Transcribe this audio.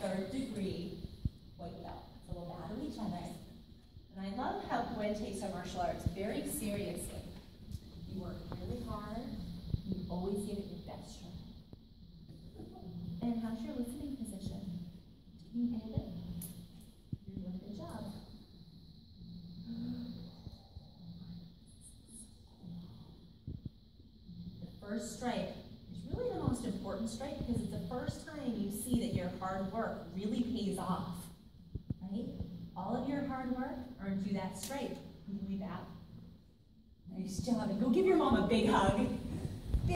third degree white belt. So we'll battle each other. And I love how Gwen takes her martial arts very seriously. You work really hard, you always give it your best try. And how's your listening position? You it. You're doing a good job. The first strike is really the most important strike because it's the first time you work really pays off. Right? All of your hard work earned you that stripe. Can you believe that? Nice job. And go give your mom a big hug.